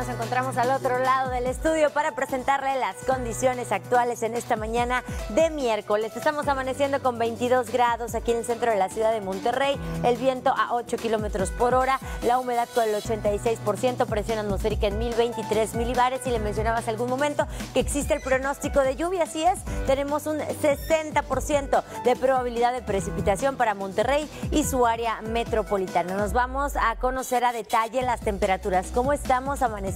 nos encontramos al otro lado del estudio para presentarle las condiciones actuales en esta mañana de miércoles. Estamos amaneciendo con 22 grados aquí en el centro de la ciudad de Monterrey, el viento a 8 kilómetros por hora, la humedad con el 86%, presión atmosférica en 1023 milibares y le mencionaba hace algún momento que existe el pronóstico de lluvia, así es, tenemos un 60% de probabilidad de precipitación para Monterrey y su área metropolitana. Nos vamos a conocer a detalle las temperaturas. ¿Cómo estamos amaneciendo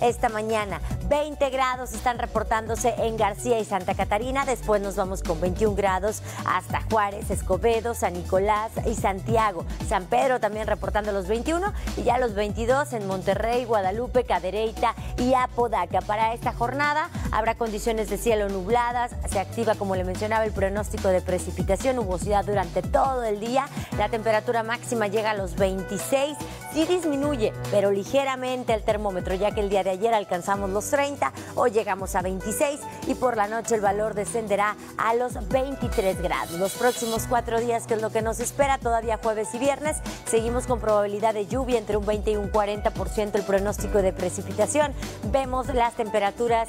esta mañana? 20 grados están reportándose en García y Santa Catarina. Después nos vamos con 21 grados hasta Juárez, Escobedo, San Nicolás y Santiago. San Pedro también reportando los 21 y ya los 22 en Monterrey, Guadalupe, Cadereyta y Apodaca. Para esta jornada habrá condiciones de cielo nubladas. Se activa, como le mencionaba, el pronóstico de precipitación, nubosidad durante todo el día. La temperatura máxima llega a los 26. Sí disminuye, pero ligeramente el termómetro, ya que el día de ayer alcanzamos los 30, hoy llegamos a 26 y por la noche el valor descenderá a los 23 grados. Los próximos cuatro días, que es lo que nos espera, todavía jueves y viernes, seguimos con probabilidad de lluvia entre un 20 y un 40% el pronóstico de precipitación. Vemos las temperaturas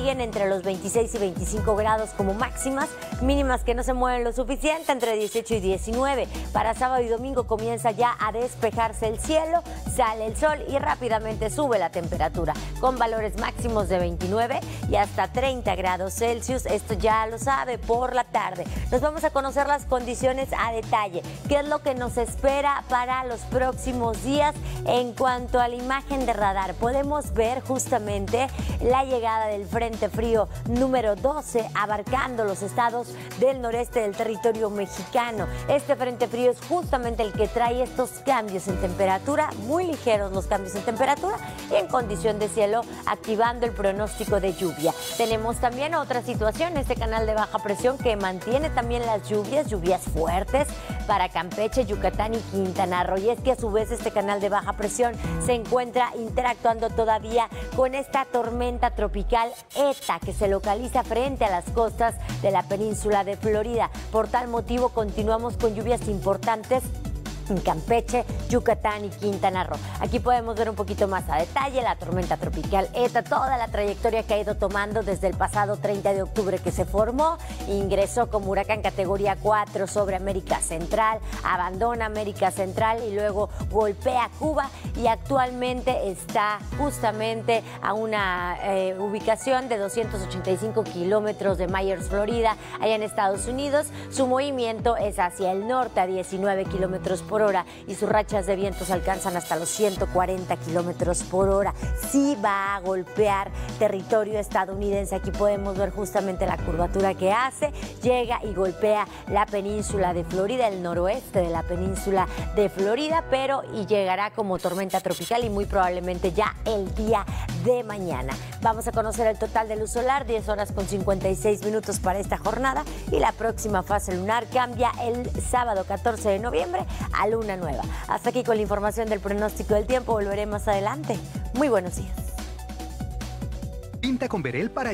siguen entre los 26 y 25 grados como máximas, mínimas que no se mueven lo suficiente, entre 18 y 19. Para sábado y domingo comienza ya a despejarse el cielo, sale el sol y rápidamente sube la temperatura, con valores máximos de 29 y hasta 30 grados Celsius. Esto ya lo sabe por la tarde. Nos vamos a conocer las condiciones a detalle, qué es lo que nos espera para los próximos días en cuanto a la imagen de radar. Podemos ver justamente la llegada del Frente Frío número 12 abarcando los estados del noreste del territorio mexicano. Este Frente Frío es justamente el que trae estos cambios en temperatura, muy ligeros los cambios en temperatura y en condición de cielo, activando el pronóstico de lluvia. Tenemos también otra situación, este canal de baja presión que mantiene también las lluvias, lluvias fuertes para Campeche, Yucatán y Quintana Roo. Y es que a su vez este canal de baja presión se encuentra interactuando todavía con esta tormenta tropical ETA que se localiza frente a las costas de la península de Florida. Por tal motivo continuamos con lluvias importantes en Campeche, Yucatán y Quintana Roo. Aquí podemos ver un poquito más a detalle la tormenta tropical ETA, toda la trayectoria que ha ido tomando desde el pasado 30 de octubre que se formó, ingresó como huracán categoría 4 sobre América Central, abandona América Central y luego golpea Cuba y actualmente está justamente a una eh, ubicación de 285 kilómetros de Myers, Florida, allá en Estados Unidos. Su movimiento es hacia el norte a 19 kilómetros hora y sus rachas de vientos alcanzan hasta los 140 kilómetros por hora. Sí va a golpear territorio estadounidense. Aquí podemos ver justamente la curvatura que hace. Llega y golpea la península de Florida, el noroeste de la península de Florida, pero y llegará como tormenta tropical y muy probablemente ya el día de mañana. Vamos a conocer el total de luz solar, 10 horas con 56 minutos para esta jornada y la próxima fase lunar cambia el sábado 14 de noviembre a luna nueva. Hasta aquí con la información del pronóstico del tiempo, volveré más adelante. Muy buenos días. Pinta con Verel para